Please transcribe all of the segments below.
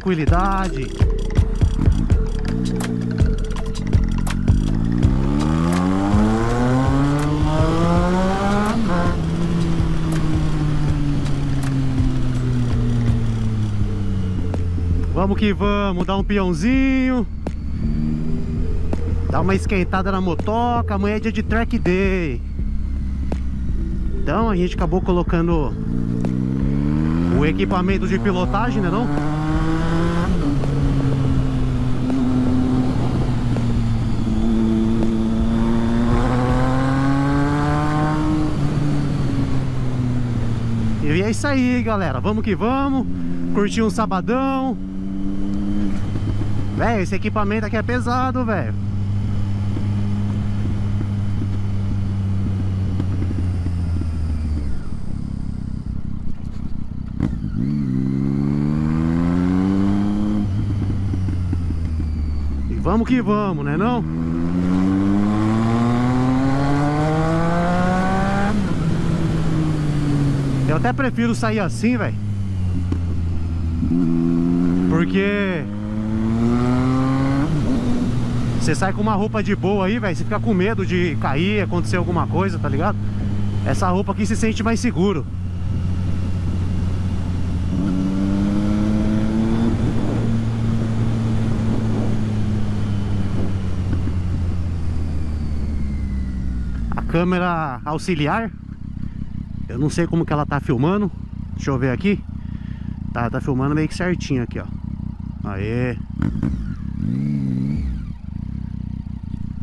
tranquilidade. Vamos que vamos, dar um peãozinho. Dar uma esquentada na motoca. Amanhã é dia de track day. Então a gente acabou colocando o equipamento de pilotagem, né não? E é isso aí, galera. Vamos que vamos. Curtir um sabadão. Velho, esse equipamento aqui é pesado, velho. E vamos que vamos, né não? Eu até prefiro sair assim, velho. Porque você sai com uma roupa de boa aí, velho Você fica com medo de cair, acontecer alguma coisa, tá ligado? Essa roupa aqui se sente mais seguro A câmera auxiliar Eu não sei como que ela tá filmando Deixa eu ver aqui Tá, tá filmando meio que certinho aqui, ó Aê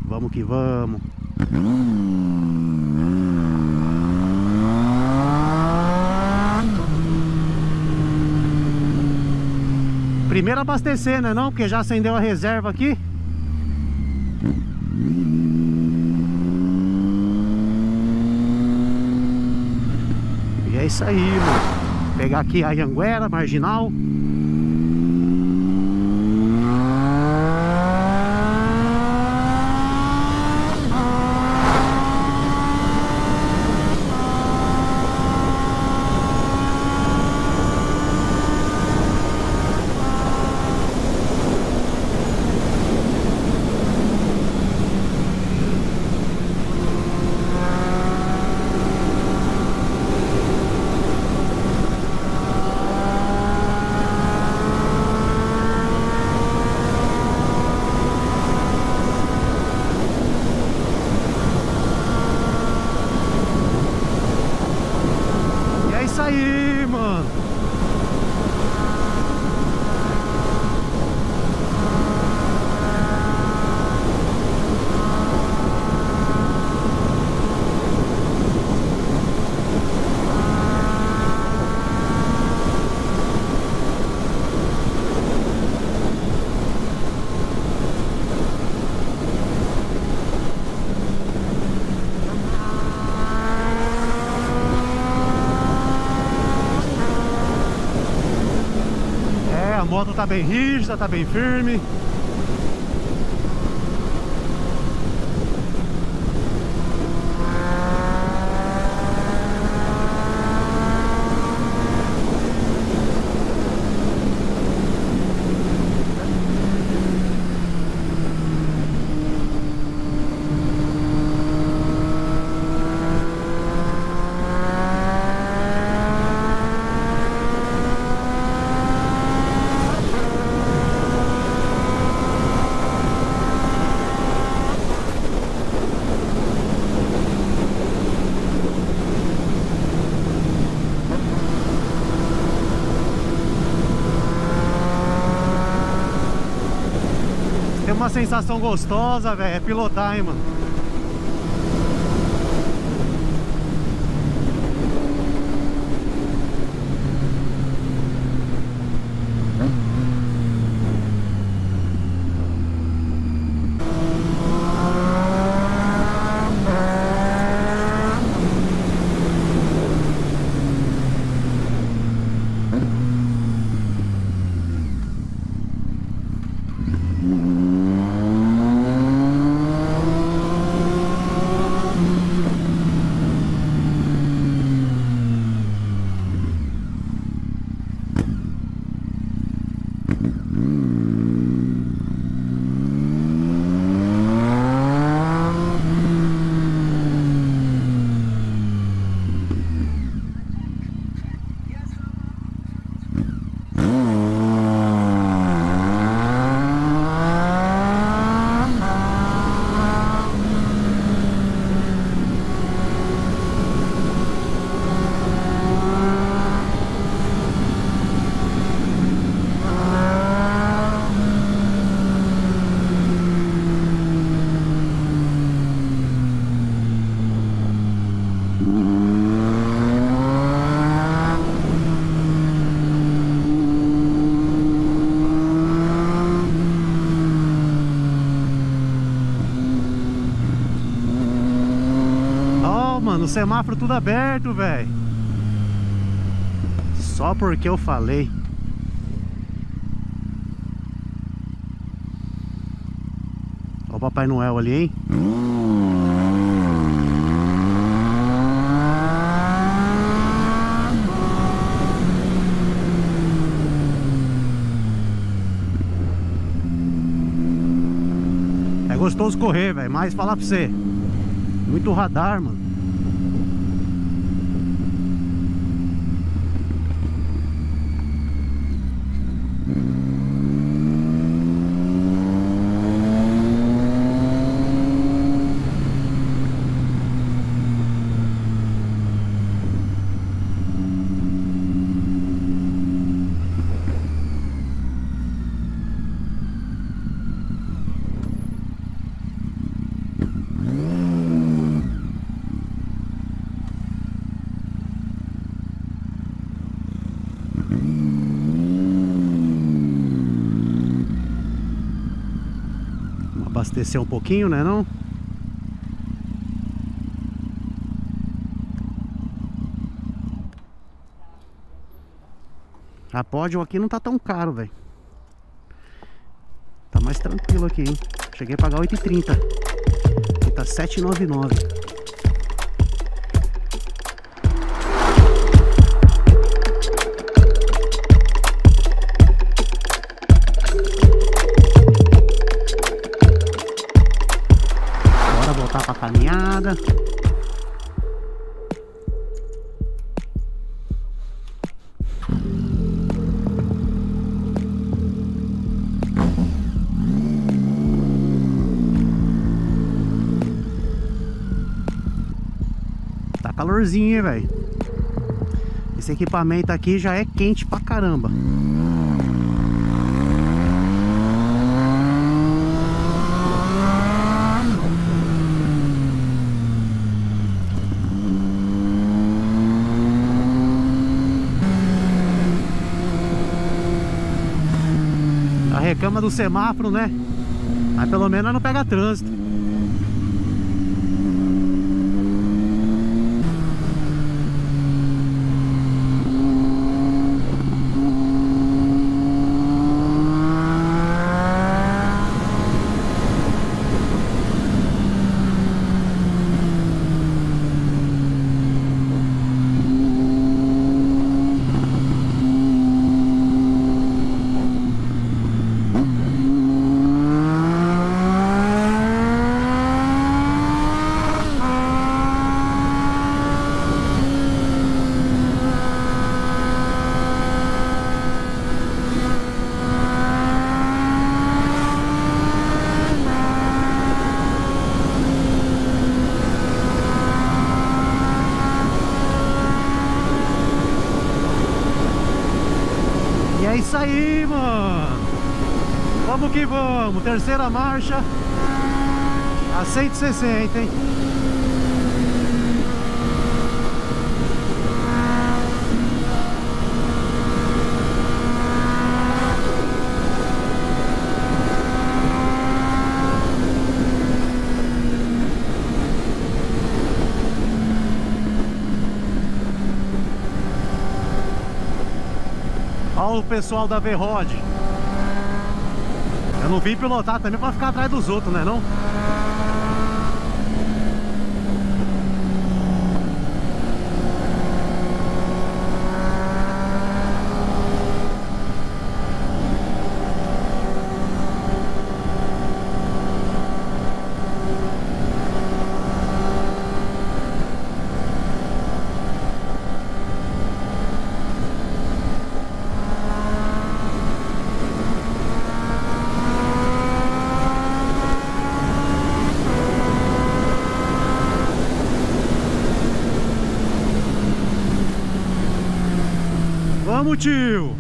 Vamos que vamos. Primeiro abastecer, né não? Porque já acendeu a reserva aqui. E é isso aí, mano. Pegar aqui a Anguera, marginal. Tá bem rígida, tá bem firme uma sensação gostosa, velho, é pilotar, hein, mano. Semáforo tudo aberto, velho. Só porque eu falei. Olha o Papai Noel ali, hein? É gostoso correr, velho, mas falar pra você Muito radar, mano abastecer um pouquinho, né não? A pódio aqui não tá tão caro, velho. Tá mais tranquilo aqui, hein? Cheguei a pagar 8,30. Aqui tá 7,99. Caminhada. Tá calorzinho, hein, velho. Esse equipamento aqui já é quente pra caramba. Do semáforo, né? Mas pelo menos não pega trânsito. isso aí, mano. Vamos que vamos. Terceira marcha a 160, hein? Olha o pessoal da V-Rod. Eu não vim pilotar também pra ficar atrás dos outros, né não? Vamos,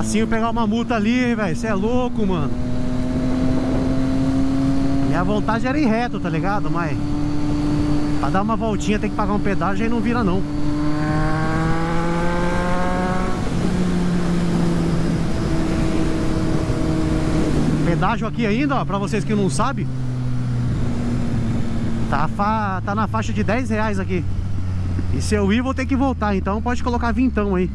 Facinho pegar uma multa ali, velho. Você é louco, mano. Minha vontade era ir reto, tá ligado? Mas pra dar uma voltinha tem que pagar um pedágio e não vira não. Pedágio aqui ainda, ó, pra vocês que não sabem. Tá, fa... tá na faixa de 10 reais aqui. E se eu ir, vou ter que voltar. Então pode colocar vintão aí.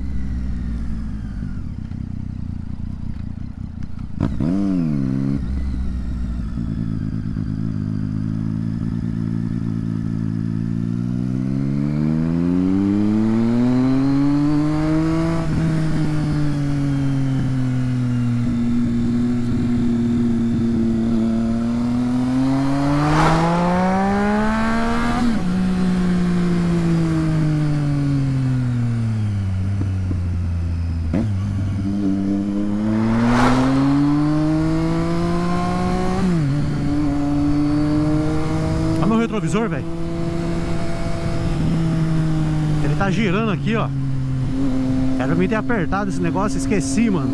Olha meu retrovisor, velho. Ele tá girando aqui, ó. Era pra mim ter apertado esse negócio, esqueci, mano.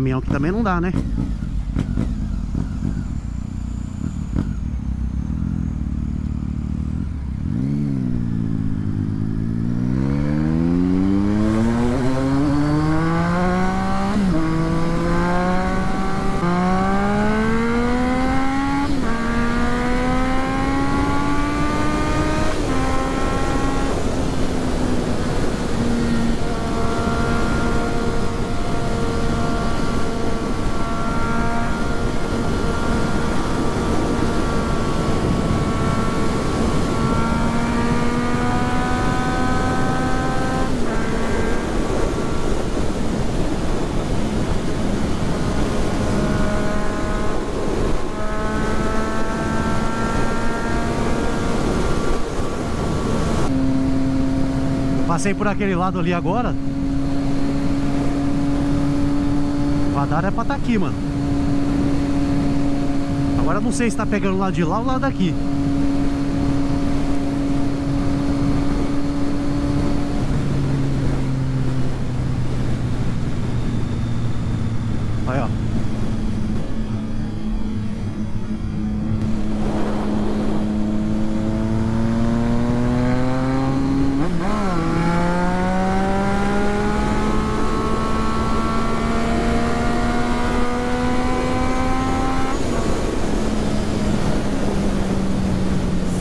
Caminhão aqui também não dá, né? Passei por aquele lado ali agora. O radar é pra estar tá aqui, mano. Agora não sei se tá pegando o lado de lá ou o lado daqui. Aí, ó.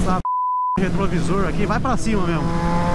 Essa p... retrovisor aqui vai pra cima mesmo.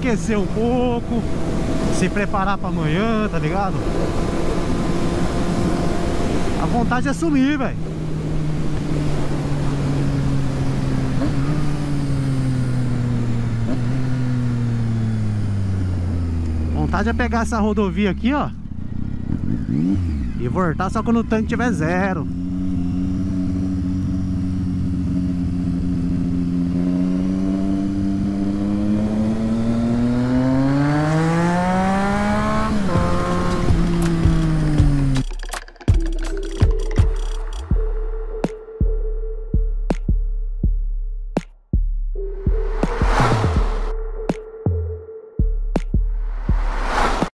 Aquecer um pouco Se preparar pra amanhã, tá ligado? A vontade é sumir, velho Vontade é pegar essa rodovia aqui, ó E voltar só quando o tanque tiver zero